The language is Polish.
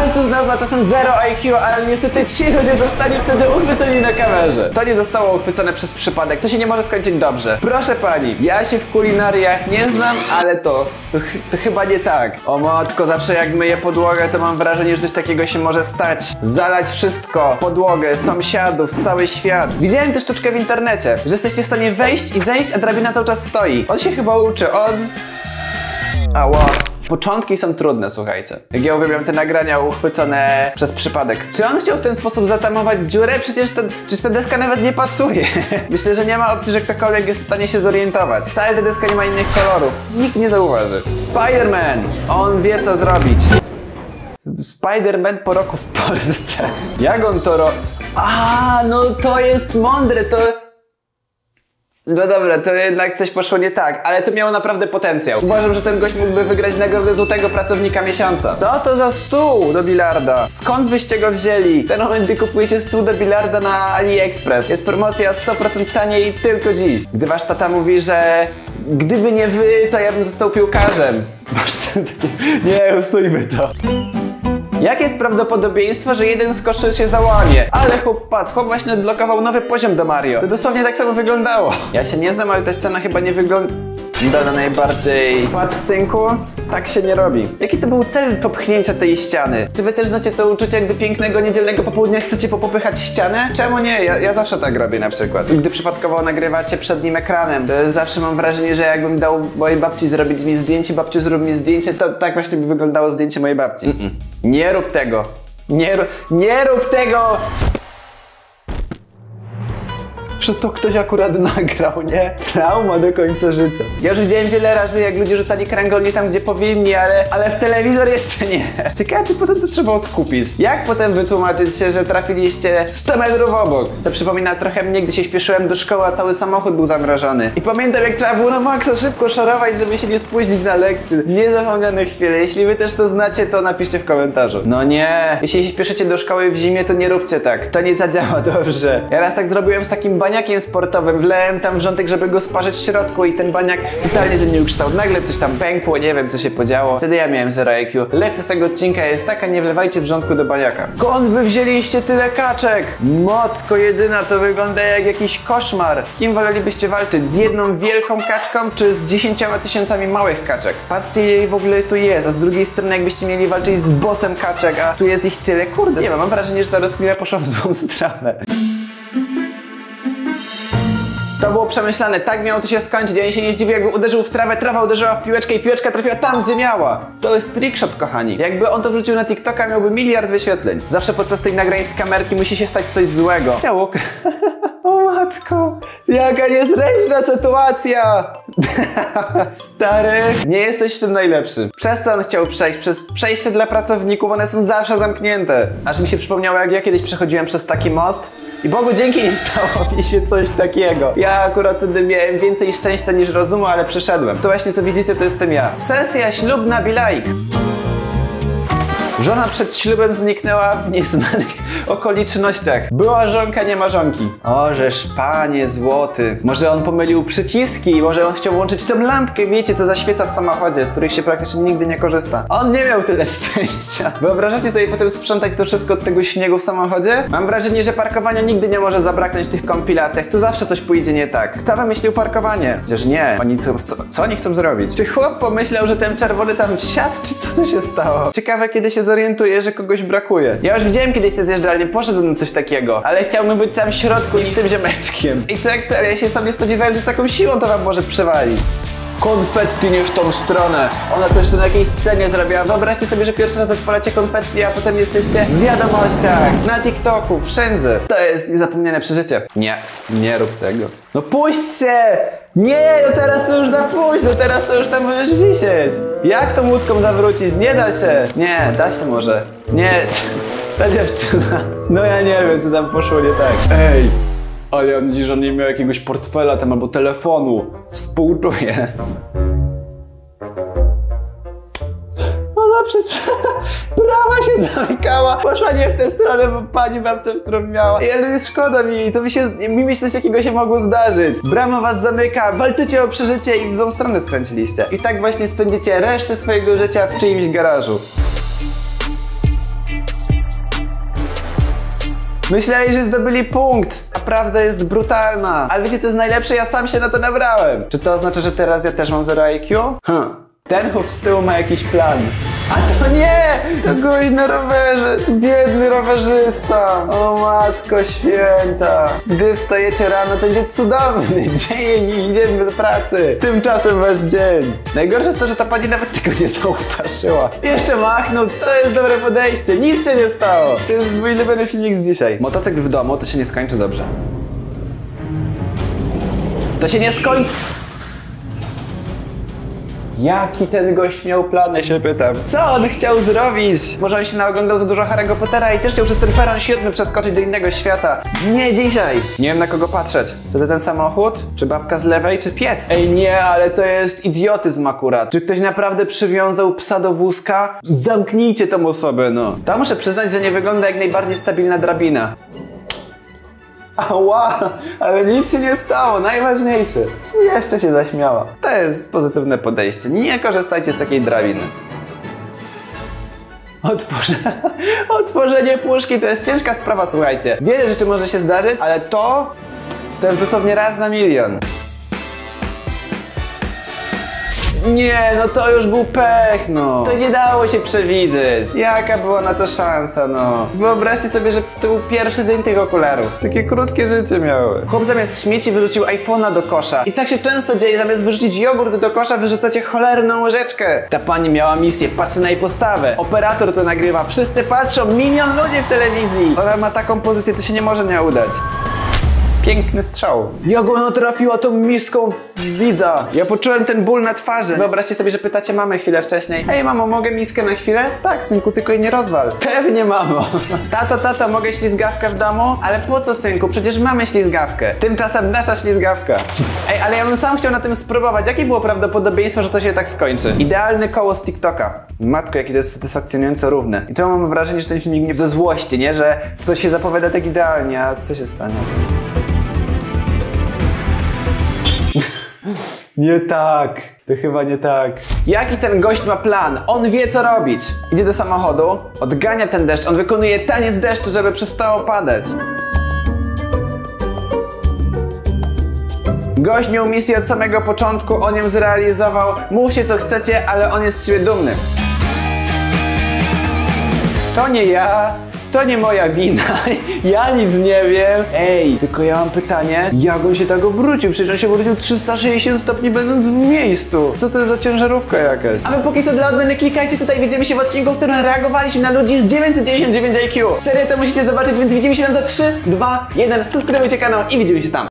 Każdy z nas ma czasem 0 IQ, ale niestety ci ludzie zostali wtedy uchwyceni na kamerze. To nie zostało uchwycone przez przypadek, to się nie może skończyć dobrze. Proszę pani, ja się w kulinariach nie znam, ale to, to, ch- to chyba nie tak. O matko, zawsze jak myję podłogę, to mam wrażenie, że coś takiego się może stać. Zalać wszystko, podłogę, sąsiadów, cały świat. Widziałem tę sztuczkę w internecie, że jesteście w stanie wejść i zejść, a drabina cały czas stoi. On się chyba uczy, on... Ała. Początki są trudne, słuchajcie. Jak ja uwielbiam te nagrania uchwycone przez przypadek. Czy on chciał w ten sposób zatamować dziurę? Przecież, ten, przecież ta deska nawet nie pasuje. Myślę, że nie ma opcji, że ktokolwiek jest w stanie się zorientować. Wcale ta deska nie ma innych kolorów. Nikt nie zauważy. Spider-Man! On wie, co zrobić. Spider-Man po roku w Polsce. Jak on to ro... A, no to jest mądre, to... No dobra, to jednak coś poszło nie tak, ale to miało naprawdę potencjał. Uważam, że ten gość mógłby wygrać nagrodę złotego pracownika miesiąca. Co to za stół do bilarda? Skąd byście go wzięli? Ten moment, gdy kupujecie stół do bilarda na AliExpress, jest promocja 100% taniej tylko dziś. Gdy wasz tata mówi, że gdyby nie wy, to ja bym został piłkarzem. Wasz tata... Nie, ustójmy to. Jakie jest prawdopodobieństwo, że jeden z koszy się załamie? Ale chłop wpadł, chłop właśnie odblokował nowy poziom do Mario. To dosłownie tak samo wyglądało. Ja się nie znam, ale ta ściana chyba nie wygląda na najbardziej patch synku. Tak się nie robi. Jaki to był cel popchnięcia tej ściany? Czy wy też znacie to uczucie, gdy pięknego niedzielnego popołudnia chcecie popopychać ścianę? Czemu nie? Ja, ja zawsze tak robię na przykład. Gdy przypadkowo nagrywacie przed nim ekranem, to zawsze mam wrażenie, że jakbym dał mojej babci zrobić mi zdjęcie, babciu zrób mi zdjęcie, to tak właśnie by wyglądało zdjęcie mojej babci. Mm-mm. Nie rób tego. Nie, nie rób tego! Że to ktoś akurat nagrał, nie? Trauma do końca życia. Ja już widziałem wiele razy, jak ludzie rzucali kręgol nie tam, gdzie powinni, ale, ale w telewizor jeszcze nie. Ciekawe, czy potem to trzeba odkupić. Jak potem wytłumaczyć się, że trafiliście 100 metrów obok? To przypomina trochę mnie, gdy się śpieszyłem do szkoły, a cały samochód był zamrażony. I pamiętam, jak trzeba było na maksa szybko szorować, żeby się nie spóźnić na lekcję. Niezapomniane chwile. Jeśli wy też to znacie, to napiszcie w komentarzu. No nie. Jeśli się śpieszycie do szkoły w zimie, to nie róbcie tak. To nie zadziała dobrze. Ja raz tak zrobiłem z takim baniakiem sportowym. Wlałem tam wrzątek, żeby go sparzyć w środku i ten baniak totalnie zmienił kształt. Nagle coś tam pękło, nie wiem co się podziało. Wtedy ja miałem 0 IQ. Lekcja z tego odcinka jest taka, nie wlewajcie wrzątku do baniaka. Skąd wy wzięliście tyle kaczek? Matko jedyna, to wygląda jak jakiś koszmar. Z kim wolelibyście walczyć? Z jedną wielką kaczką, czy z dziesięcioma tysiącami małych kaczek? Patrzcie ile w ogóle tu jest, a z drugiej strony jakbyście mieli walczyć z bossem kaczek, a tu jest ich tyle. Kurde, nie wiem, mam wrażenie, że ta rozkmina poszła w złą stronę. To było przemyślane, tak miało to się skończyć. Ja się nie zdziwię, jakby uderzył w trawę, trawa uderzyła w piłeczkę i piłeczka trafiła tam, gdzie miała. To jest trickshot, kochani. Jakby on to wrzucił na TikToka, miałby miliard wyświetleń. Zawsze podczas tych nagrań z kamerki musi się stać coś złego. Ciało. O matko, jaka niezręczna sytuacja! Stary, nie jesteś w tym najlepszy. Przez co on chciał przejść? Przez przejście dla pracowników, one są zawsze zamknięte. Aż mi się przypomniało, jak ja kiedyś przechodziłem przez taki most i Bogu dzięki nie stało mi się coś takiego. Ja akurat wtedy miałem więcej szczęścia niż rozumu, ale przeszedłem. To właśnie co widzicie, to jestem ja. Sesja ślubna like. Żona przed ślubem zniknęła w nieznanych okolicznościach. Była żonka, nie ma żonki. O, żeż panie złoty. Może on pomylił przyciski, może on chciał włączyć tę lampkę, wiecie, co zaświeca w samochodzie, z których się praktycznie nigdy nie korzysta. On nie miał tyle szczęścia. Wyobrażacie sobie potem sprzątać to wszystko od tego śniegu w samochodzie? Mam wrażenie, że parkowania nigdy nie może zabraknąć w tych kompilacjach. Tu zawsze coś pójdzie nie tak. Kto wymyślił parkowanie? Przecież nie. Oni co, co, co oni chcą zrobić? Czy chłop pomyślał, że ten czerwony tam wsiadł, czy co tu się stało? Ciekawe, kiedy się zorientuje, że kogoś brakuje. Ja już widziałem kiedyś te zjeżdżalnie, poszedłbym na coś takiego, ale chciałbym być tam w środku niż tym ziomeczkiem. I co jak ale ja się sobie spodziewałem, że z taką siłą to wam może przewalić. Konfetti nie w tą stronę. Ona to jeszcze na jakiejś scenie zrobiła. Wyobraźcie sobie, że pierwszy raz odpalacie konfetti, a potem jesteście w wiadomościach, na TikToku, wszędzie. To jest niezapomniane przeżycie. Nie, nie rób tego. No puść się! Nie, no teraz to już za późno, teraz to już tam możesz wisieć. Jak tą łódką zawrócić? Nie da się. Nie, da się może. Nie, ta dziewczyna. No ja nie wiem, co tam poszło nie tak. Ej, ale ja mam że on nie miał jakiegoś portfela tam albo telefonu. Współczuję. Ona przez... Brama się zamykała. Poszła nie w tę stronę, bo pani babcia, którą miała. I ale jest szkoda mi, to mi się... Mi coś takiego się mogło zdarzyć. Brama was zamyka, walczycie o przeżycie i w złą stronę skręciliście. I tak właśnie spędzicie resztę swojego życia w czyimś garażu. Myśleli, że zdobyli punkt, a prawda jest brutalna. Ale wiecie co jest najlepsze? Ja sam się na to nabrałem. Czy to oznacza, że teraz ja też mam 0 IQ? Hm. Ten chłop z tyłu ma jakiś plan. A to nie! To gość na rowerze, to biedny rowerzysta. O matko święta. Gdy wstajecie rano, to będzie cudowny dzień i idziemy do pracy. Tymczasem wasz dzień. Najgorsze jest to, że ta pani nawet tego nie zauważyła. Jeszcze machnął, to jest dobre podejście. Nic się nie stało. To jest mój ulubiony filmik z dzisiaj. Motocykl w domu to się nie skończy dobrze. To się nie skończy. Jaki ten gość miał plan, ja się pytam. Co on chciał zrobić? Może on się naoglądał za dużo Harry'ego Pottera i też chciał przez ten peron siódmy przeskoczyć do innego świata. Nie dzisiaj! Nie wiem na kogo patrzeć. Czy to ten samochód? Czy babka z lewej? Czy pies? Ej nie, ale to jest idiotyzm akurat. Czy ktoś naprawdę przywiązał psa do wózka? Zamknijcie tą osobę, no. To muszę przyznać, że nie wygląda jak najbardziej stabilna drabina. Ała, ale nic się nie stało, najważniejsze. Jeszcze się zaśmiała. To jest pozytywne podejście. Nie korzystajcie z takiej drabiny. Otworze... Otworzenie puszki to jest ciężka sprawa, słuchajcie. Wiele rzeczy może się zdarzyć, ale to... To jest dosłownie raz na milion. Nie, no to już był pech, no. To nie dało się przewidzieć. Jaka była na to szansa, no. Wyobraźcie sobie, że to był pierwszy dzień tych okularów. Takie krótkie życie miały. Chłop zamiast śmieci wyrzucił iPhone'a do kosza. I tak się często dzieje, zamiast wyrzucić jogurt do kosza, wyrzucacie cholerną łyżeczkę. Ta pani miała misję, patrzcie na jej postawę. Operator to nagrywa, wszyscy patrzą, milion ludzi w telewizji. Ona ma taką pozycję, to się nie może nie udać. Piękny strzał. Jak ona trafiła tą miską w widza. Ja poczułem ten ból na twarzy. Wyobraźcie sobie, że pytacie mamę chwilę wcześniej. Hej mamo, mogę miskę na chwilę? Tak, synku, tylko jej nie rozwal. Pewnie mamo. Tato, tato, mogę ślizgawkę w domu? Ale po co synku? Przecież mamy ślizgawkę. Tymczasem nasza ślizgawka. Ej, ale ja bym sam chciał na tym spróbować. Jakie było prawdopodobieństwo, że to się tak skończy? Idealny koło z TikToka. Matko, jakie to jest satysfakcjonująco równe. I czemu mam wrażenie, że ten filmik nie ze złości, nie? Że ktoś się zapowiada tak idealnie, a co się stanie? Nie tak. To chyba nie tak. Jaki ten gość ma plan? On wie co robić. Idzie do samochodu, odgania ten deszcz, on wykonuje taniec deszczu, żeby przestało padać. Gość miał misję od samego początku, on ją zrealizował. Mówcie co chcecie, ale on jest z siebie dumny. To nie ja, to nie moja wina, ja nic nie wiem. Ej, tylko ja mam pytanie, jak on się tak obrócił? Przecież on się obrócił 360 stopni będąc w miejscu. Co to jest za ciężarówka jakaś? A wy póki co dla odmiany klikajcie tutaj, widzimy się w odcinku, w którym reagowaliśmy na ludzi z 999 IQ. Serię to musicie zobaczyć, więc widzimy się tam za 3, 2, 1. Subskrybujcie kanał i widzimy się tam.